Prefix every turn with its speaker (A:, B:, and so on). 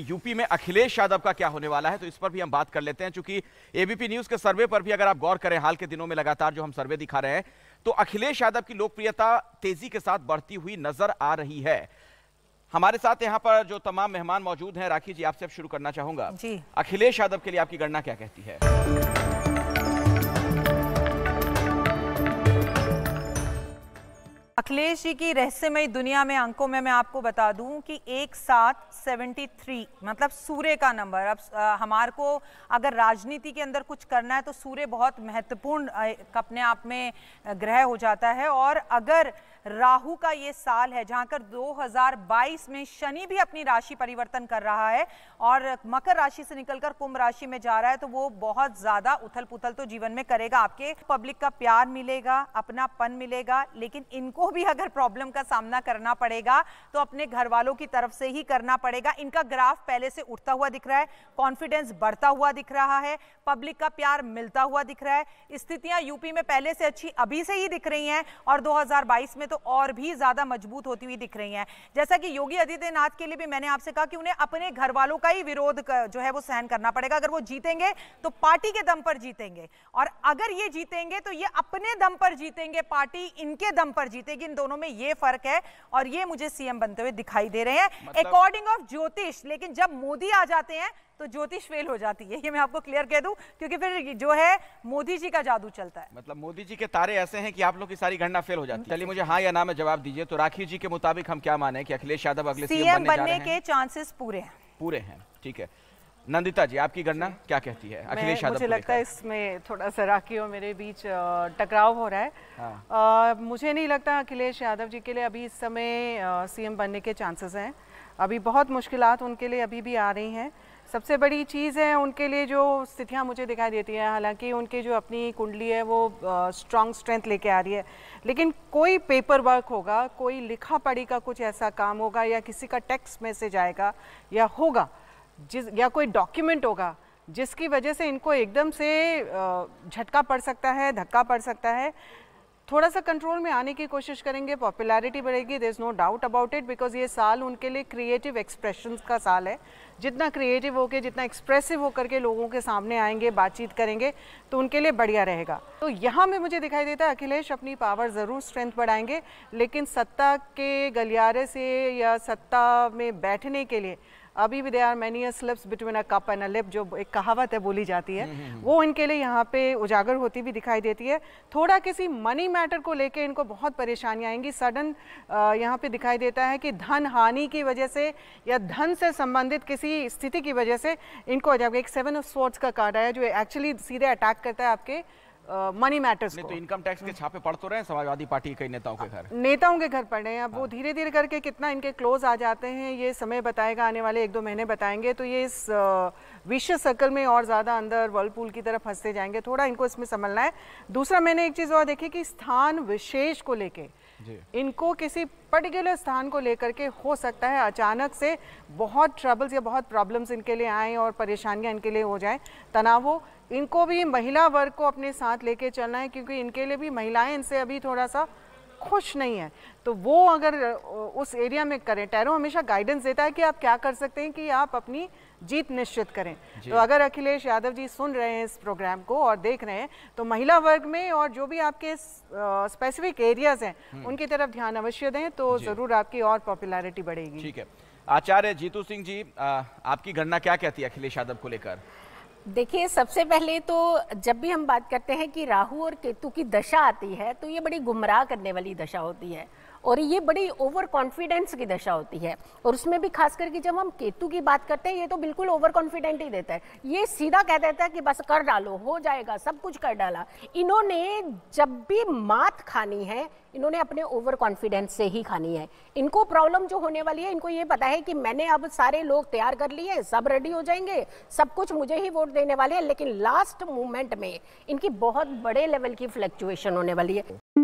A: UP में अखिलेश यादव का क्या होने वाला है? तो इस पर भी हम बात कर लेते हैं क्योंकि एबीपी न्यूज़ के सर्वे पर भी अगर आप गौर करें हाल के दिनों में लगातार जो हम सर्वे दिखा रहे हैं तो अखिलेश यादव की लोकप्रियता तेज़ी के साथ बढ़ती हुई नज़र आ रही है। हमारे साथ यहाँ पर जो तमाम मेहमान मौजूद हैं राखी जी आपसे अब शुरू करना चाहूँगा।
B: जी।
A: अखिलेश यादव के लिए आपकी गणना क्या कहती है?
B: अखिलेश जी की रहस्यमयी दुनिया में अंकों में मैं आपको बता दूँ कि एक साथ 73 मतलब सूर्य का नंबर। अब हमार को अगर राजनीति के अंदर कुछ करना है तो सूर्य बहुत महत्वपूर्ण अपने आप में ग्रह हो जाता है। और अगर राहु का ये साल है, जहाँ कर 2022 में शनि भी अपनी राशि परिवर्तन कर रहा है और मकर राशि से निकलकर कुंभ राशि में जा रहा है तो वो बहुत ज़्यादा उथल पुथल तो जीवन में करेगा। आपके पब्लिक का प्यार मिलेगा, अपनापन मिलेगा, लेकिन इनको भी अगर प्रॉब्लम का सामना करना पड़ेगा तो अपने घर वालों की तरफ़ से ही करना पड़ेगा। इनका ग्राफ पहले से उठता हुआ दिख रहा है कॉन्फिडेंस बढ़ता हुआ दिख रहा है पब्लिक का प्यार मिलता हुआ दिख रहा है, स्थितियाँ यूपी में पहले से अच्छी अभी से ही दिख रही हैं और 2022 में तो और भी ज़्यादा मज़बूत होती हुई दिख रही हैं। जैसा कि योगी आदित्यनाथ के लिए भी मैंने आपसे कहा कि उन्हें अपने घर वालों का ही विरोध जो है वो सहन करना पड़ेगा। अगर वो जीतेंगे तो पार्टी के दम पर जीतेंगे। और अगर ये जीतेंगे तो ये अपने दम पर जीतेंगे पार्टी इनके दम पर जीतेगी। इन दोनों में ये फ़र्क है और ये मुझे सीएम बनते हुए दिखाई दे रहे हैं।
A: मतलब-
B: अकॉर्डिंग ऑफ़ ज्योतिष लेकिन जब मोदी आ जाते हैं तो ज्योतिष फेल हो जाती है। ये मैं आपको क्लियर कह दूँ क्योंकि फिर जो है मोदी जी का जादू चलता है।
A: मतलब मोदी जी के तारे ऐसे हैं कि आप लोग की सारी गणना फेल हो जाती है। चलिए मुझे हाँ या ना में जवाब दीजिए तो राखी जी के मुताबिक हम क्या माने कि अखिलेश यादव अगले सीएम
B: सीएम
A: बनने
B: बनने के चांसेस पूरे हैं।
A: पूरे हैं ठीक है। नंदिता जी आपकी गणना क्या कहती है? अखिलेश यादव
C: मुझे लगता है इसमें थोड़ा सा राखी और मेरे बीच टकराव हो रहा है।
A: हाँ।
C: अ, मुझे नहीं लगता अखिलेश यादव जी के लिए अभी इस समय सीएम बनने के चांसेस हैं। अभी बहुत मुश्किलात उनके लिए अभी भी आ रही हैं। सबसे बड़ी चीज़ है उनके लिए जो स्थितियाँ मुझे दिखाई देती हैं। हालाँकि उनकी जो अपनी कुंडली है, वो स्ट्रॉन्ग स्ट्रेंथ लेके आ रही है। लेकिन कोई पेपर वर्क होगा, कोई लिखा पढ़ी का कुछ ऐसा काम होगा या किसी का टेक्स्ट मैसेज आएगा या होगा, जिस, या कोई डॉक्यूमेंट होगा, जिसकी वजह से इनको एकदम से झटका पड़ सकता है, धक्का पड़ सकता है थोड़ा सा कंट्रोल में आने की कोशिश करेंगे पॉपुलैरिटी बढ़ेगी there is no doubt about it because ये साल उनके लिए क्रिएटिव एक्सप्रेशंस का साल है। जितना क्रिएटिव होकर जितना एक्सप्रेसिव होकर के लोगों के सामने आएँगे, बातचीत करेंगे तो उनके लिए बढ़िया रहेगा। तो यहाँ में मुझे दिखाई देता है, अखिलेश अपनी पावर ज़रूर स्ट्रेंथ बढ़ाएँगे, लेकिन सत्ता के गलियारे से या सत्ता में बैठने के लिए अभी भी there are many slips between a cup and a lip जो एक कहावत है बोली जाती है। वो इनके लिए यहाँ पे उजागर होती भी दिखाई देती है। थोड़ा किसी मनी मैटर को लेके इनको बहुत परेशानियाँ आएँगी। सडन यहाँ पे दिखाई देता है कि धन हानि की वजह से या धन से संबंधित किसी स्थिति की वजह से इनको हो जाएगा। एक सेवन ऑफ़ स्वॉर्ड्स का कार्ड आया जो एक्चुअली सीधे अटैक करता है आपके मनी मैटर्स
A: नहीं तो इनकम टैक्स के छापे पड़ तो रहे हैं समाजवादी पार्टी के नेताओं के घर।
C: नेताओं के घर पड़ रहे हैं। अब वो धीरे धीरे करके कितना इनके क्लोज आ जाते हैं ये समय बताएगा आने वाले एक दो महीने बताएँगे। तो ये इस विश्व सर्कल में और ज़्यादा अंदर वर्लपूल की तरफ़ फंसते जाएँगे। थोड़ा इनको इसमें संभलना है। दूसरा मैंने एक चीज़ और देखी कि स्थान विशेष को लेके
A: जी
C: इनको किसी पर्टिकुलर स्थान को लेकर के हो सकता है अचानक से बहुत ट्रबल्स या बहुत प्रॉब्लम्स इनके लिए आए और परेशानियाँ इनके लिए हो जाए। तनाव हो। इनको भी महिला वर्ग को अपने साथ लेके चलना है, क्योंकि इनके लिए भी महिलाएँ इनसे अभी थोड़ा सा खुश नहीं है। तो वो अगर उस एरिया में करें। टैरो हमेशा गाइडेंस देता है कि आप क्या कर सकते हैं कि आप अपनी जीत निश्चित करें। तो अगर अखिलेश यादव जी सुन रहे हैं इस प्रोग्राम को और देख रहे हैं तो महिला वर्ग में और जो भी आपके स्पेसिफिक एरियाज़ हैं उनकी तरफ़ ध्यान अवश्य दें तो ज़रूर आपकी और पॉपुलैरिटी बढ़ेगी।
A: ठीक है। आचार्य जीतू सिंह जी आ, आपकी गणना क्या कहती है अखिलेश यादव को लेकर?
D: देखिए, सबसे पहले तो जब भी हम बात करते हैं कि राहु और केतु की दशा आती है तो ये बड़ी गुमराह करने वाली दशा होती है। और ये बड़ी ओवर कॉन्फिडेंस की दशा होती है। और उसमें भी खास करके जब हम केतु की बात करते हैं, ये तो बिल्कुल ओवर कॉन्फिडेंट ही देता है। ये सीधा कह देता है कि बस कर डालो, हो जाएगा, सब कुछ कर डाला। इन्होंने जब भी मात खानी है, इन्होंने अपने ओवर कॉन्फिडेंस से ही खानी है। इनको प्रॉब्लम जो होने वाली है, इनको ये पता है कि मैंने अब सारे लोग तैयार कर लिए, सब रेडी हो जाएँगे, सब कुछ मुझे ही वोट देने वाले हैं, लेकिन लास्ट मोमेंट में इनकी बहुत बड़े लेवल की फ्लक्चुएशन होने वाली है।